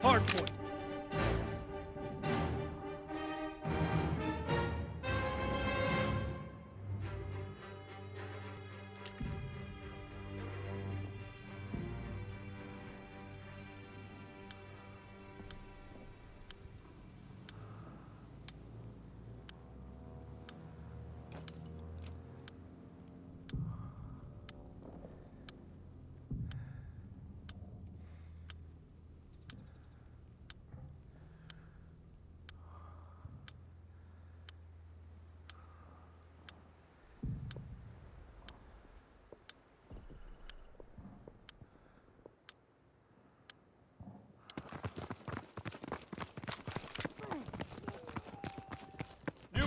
Hardpoint.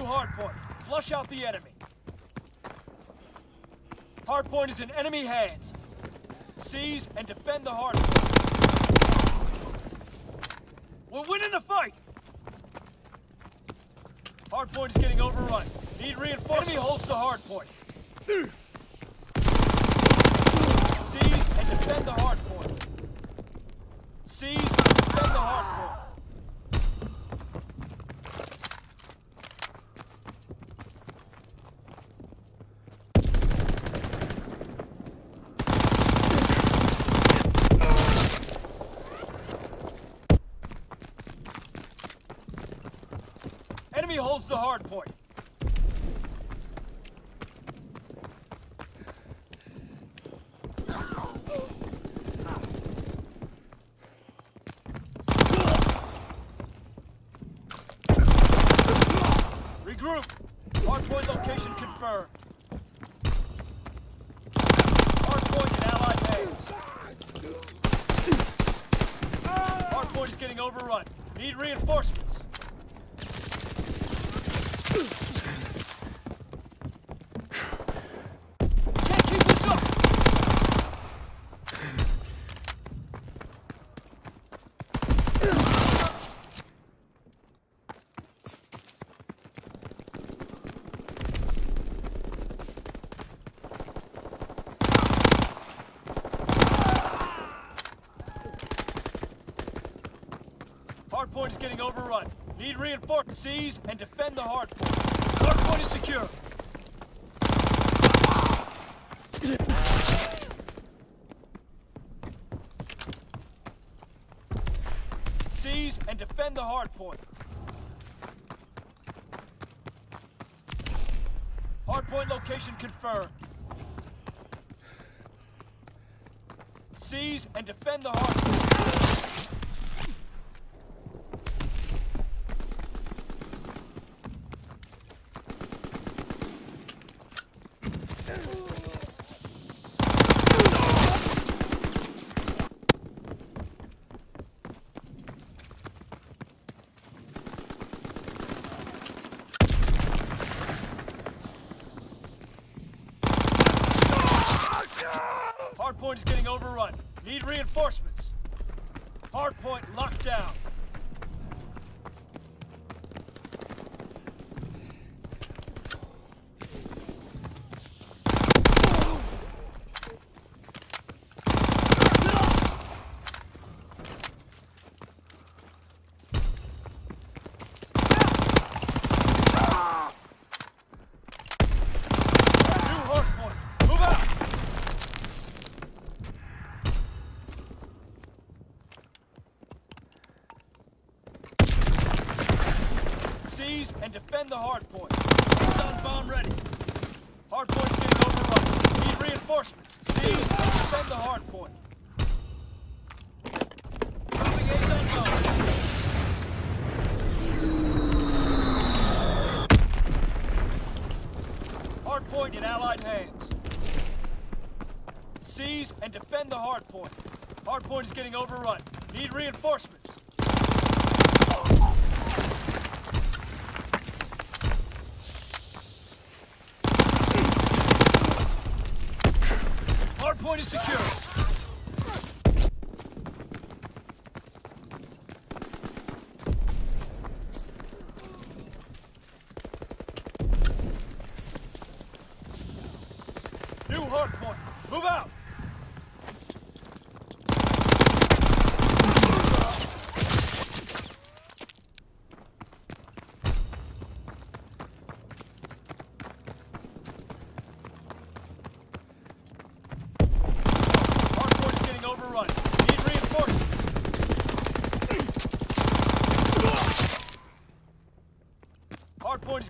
Hardpoint. Flush out the enemy. Hardpoint is in enemy hands. Seize and defend the hardpoint. We're winning the fight! Hardpoint is getting overrun. Need reinforcements. Enemy holds the hardpoint. Seize and defend the hardpoint. Seize and defend the hardpoint. Enemy holds the hard point. Regroup. Hardpoint location confirmed. Hardpoint in allied hands. Hardpoint is getting overrun. Need reinforcements. Hardpoint is getting overrun. Need reinforcements. Seize and defend the hardpoint. Hardpoint is secure. Seize and defend the hardpoint. Hardpoint location confirmed. Seize and defend the hardpoint. Hardpoint is getting overrun. Need reinforcements. Hardpoint locked down. New hardpoint. Move out. Seize and defend the hardpoint. Exxon bomb ready. Hardpoint's getting overrun. Need reinforcements. Seize and defend the hardpoint. Dropping Exxon bomb. Hardpoint in Allied hands. Seize and defend the hardpoint. Hardpoint is getting overrun. Need reinforcements. Hardpoint is secure. New hardpoint. Move out.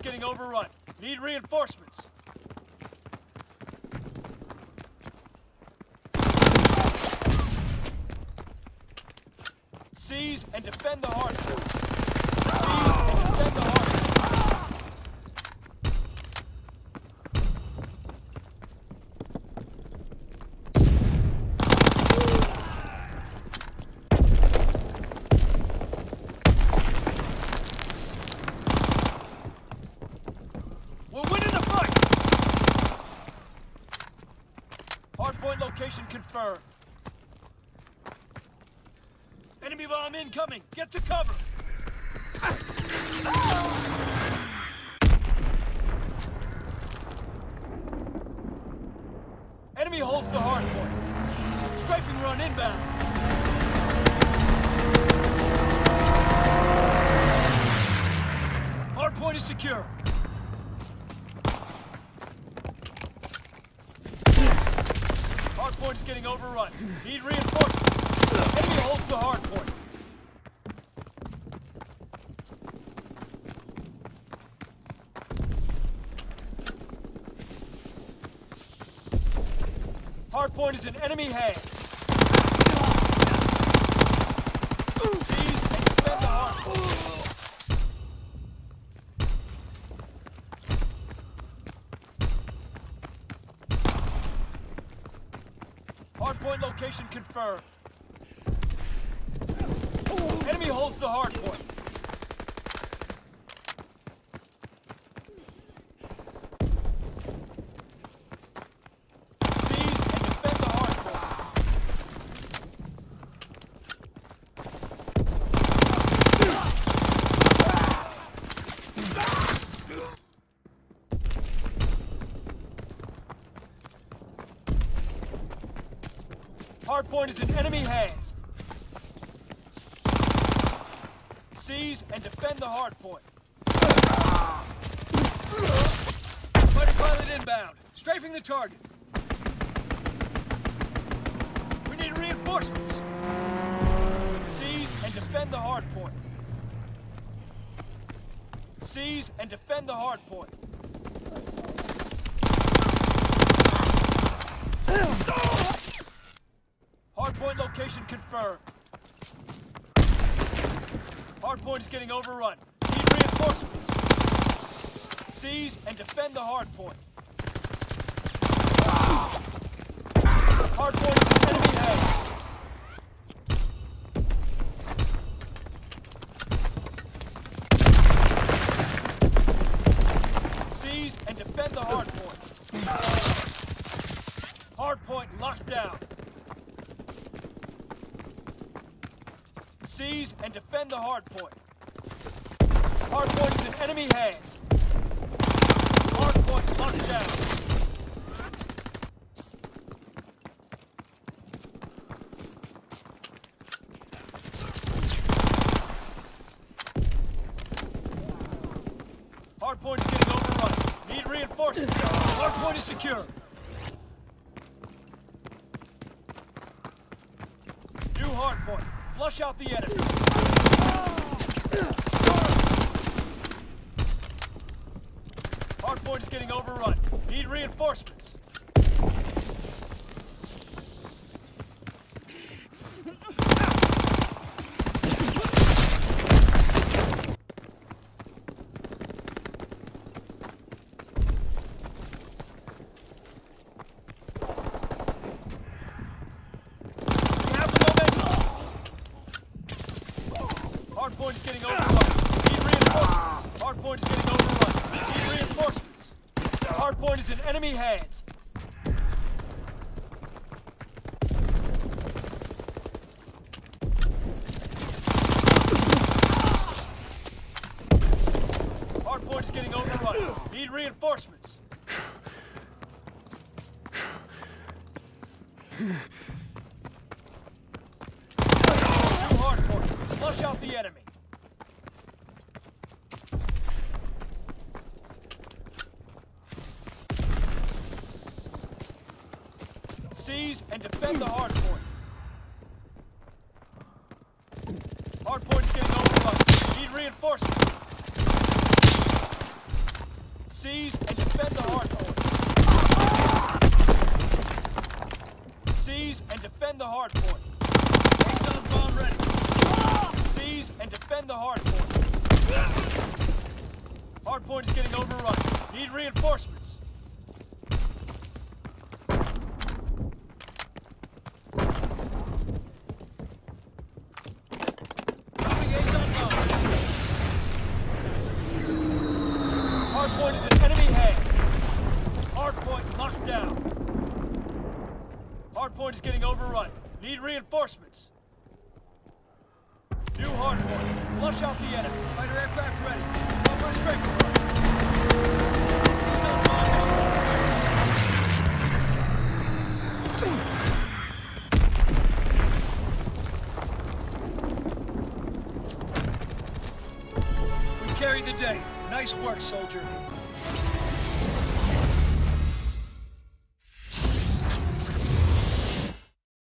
is getting overrun. Need reinforcements. Seize and defend the hard. Seize and defend the hard point. We're winning the fight! Hardpoint confirmed. Enemy bomb incoming! Get to cover! Enemy holds the hard point. Strafing run inbound. Hard point is secure. Getting overrun. Need reinforcements. Enemy holds the hardpoint. Hardpoint is in enemy hands. Seize and defend the hardpoint. Hardpoint location confirmed. Enemy holds the hardpoint. Seize and defend the hardpoint. Hardpoint is in enemy hands. Seize and defend the hardpoint. Fighter pilot inbound. Strafing the target. We need reinforcements. Seize and defend the hard point. Seize and defend the hardpoint. Hardpoint location confirmed. Hardpoint is getting overrun. Need reinforcements. Seize and defend the hardpoint. Hardpoint is enemy hands. Seize and defend the hardpoint. Hardpoint locked down. Seize and defend the hardpoint. Hardpoint is in enemy hands. Hardpoint locked down. Hardpoint is getting overrun. Need reinforcements. Hardpoint is secure. New hardpoint. Flush out the enemy. Hardpoint is getting overrun. Need reinforcements. We have the momentum. Hardpoint is getting overrun. Need reinforcements. Hardpoint is getting overrun. Need reinforcements. Hardpoint is in enemy hands. Hardpoint is getting overrun. Need reinforcements. New hardpoint. Flush out the enemy. Seize and defend the hardpoint. Hardpoint's getting overrun. Need reinforcements. Seize and defend the hard point. Seize and defend the hard point. Exxon bomb ready. Seize and defend the hard point. Hard point is getting overrun. Need reinforcements. Dropping Exxon bomb. Hard point is in enemy hands. Hard point locked down. Hard point is getting overrun. Need reinforcements. New hard point. Flush out the enemy. Fighter aircraft ready. Over straight for us. Carried the day. Nice work, soldier.